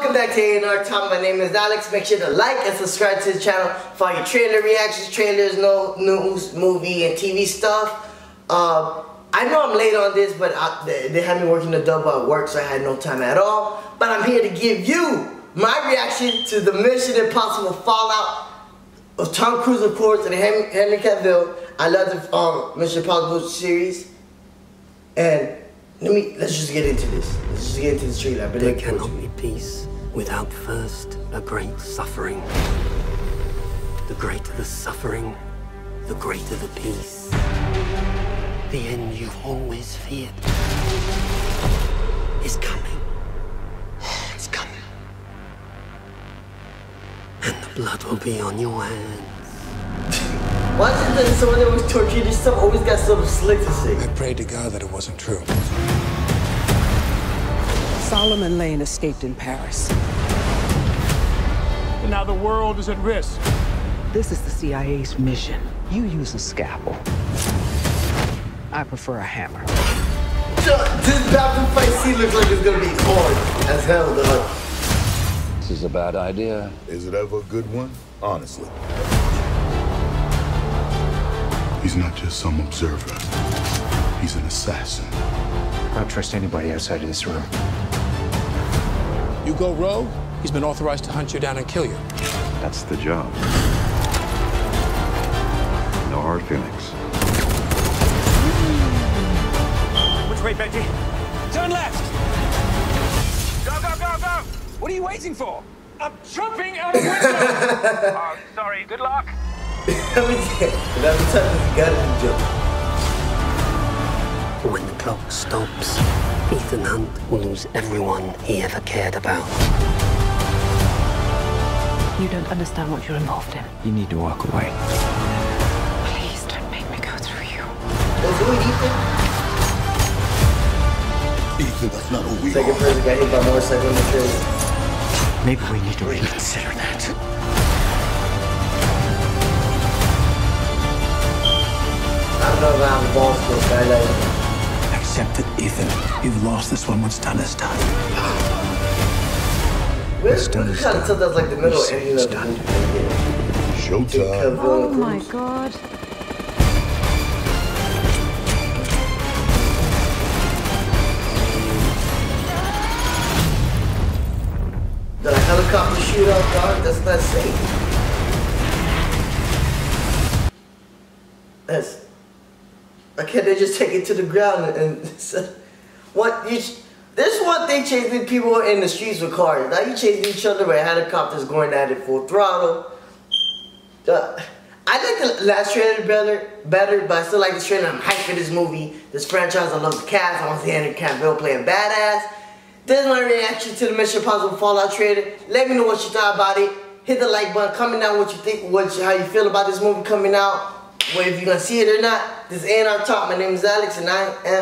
back to A&R Talk. My name is Alex. Make sure to like and subscribe to the channel for all your trailer reactions, trailers, no news, movie, and TV stuff. Uh, I know I'm late on this, but I, they, they had me working a double at work, so I had no time at all. But I'm here to give you my reaction to the Mission Impossible Fallout of Tom Cruise, of course, and Henry Cavill. I love the um, Mission Impossible series. And let me let's just get into this. Let's just get into the trailer. There cannot be peace without first a great suffering. The greater the suffering, the greater the peace. The end you've always feared is coming. It's coming. And the blood will be on your hands. Why is it that someone that was tortured this stuff always got something slick to say? I prayed to God that it wasn't true. Solomon Lane escaped in Paris. And now the world is at risk. This is the CIA's mission. You use a scalpel. I prefer a hammer. This bathroom fight scene looks like it's gonna be hard as hell, dog. This is a bad idea. Is it ever a good one? Honestly. He's not just some observer. He's an assassin. I don't trust anybody outside of this room. You go rogue, he's been authorized to hunt you down and kill you. That's the job. No hard feelings. Which way, Benji? Turn left! Go, go, go, go! What are you waiting for? I'm jumping out of window! oh, sorry. Good luck. Every time you gotta jump. When the clock stops, Ethan Hunt will lose everyone he ever cared about. You don't understand what you're involved in. You need to walk away. Please don't make me go through you. Was who Ethan? Ethan, that's not who we Second are. person got hit by a motorcycle in the trailer. Maybe we need to reconsider that. Don't know about the balls to skylight. Accept it, Ethan. You've lost this one. What's done is done. We're, It's done, we it's done. took that's like the middle You say ending it's of the done. movie. Showtime. Oh my god. The helicopter shootout, dog, that's not safe. That's. Why can't they just take it to the ground and, what you? There's one thing chasing people in the streets with cars. Now you chasing each other with helicopters going at it full throttle. Uh, I like the last trailer better, better, but I still like this trailer. I'm hyped for this movie, this franchise. I love the cast. I want to see Henry Cavill playing badass. This is my reaction to the Mission Impossible Fallout trailer. Let me know what you thought about it. Hit the like button. Comment down what you think, what how you feel about this movie coming out. What if you're gonna see it or not. This is A&R Talk. My name is Alex, and I am.